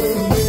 with me.